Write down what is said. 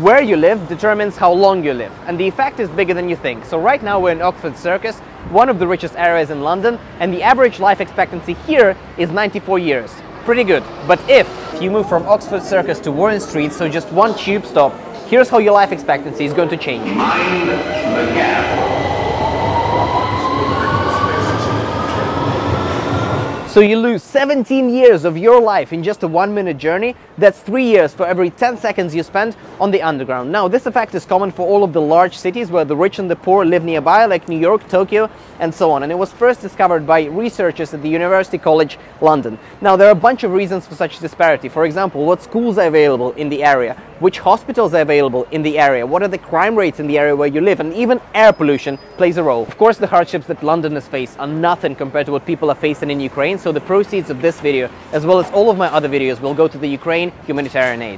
Where you live determines how long you live, and the effect is bigger than you think. So right now we're in Oxford Circus, one of the richest areas in London, and the average life expectancy here is 94 years. Pretty good. But if you move from Oxford Circus to Warren Street, so just one tube stop, here's how your life expectancy is going to change. So you lose 17 years of your life in just a one minute journey. That's three years for every 10 seconds you spend on the underground. Now, this effect is common for all of the large cities where the rich and the poor live nearby, like New York, Tokyo, and so on. And it was first discovered by researchers at the University College London. Now, there are a bunch of reasons for such disparity. For example, what schools are available in the area, which hospitals are available in the area, what are the crime rates in the area where you live, and even air pollution plays a role. Of course, the hardships that Londoners face are nothing compared to what people are facing in Ukraine so the proceeds of this video, as well as all of my other videos, will go to the Ukraine humanitarian aid.